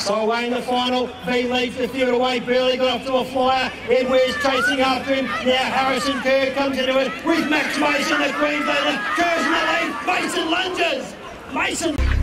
So away in the final, V leads the field away. Burley got off to a flyer. Edwards chasing after him. Now Harrison Kerr comes into it with Max Mason, the Queenslander. Kerr's in the lead. Mason lunges. Mason.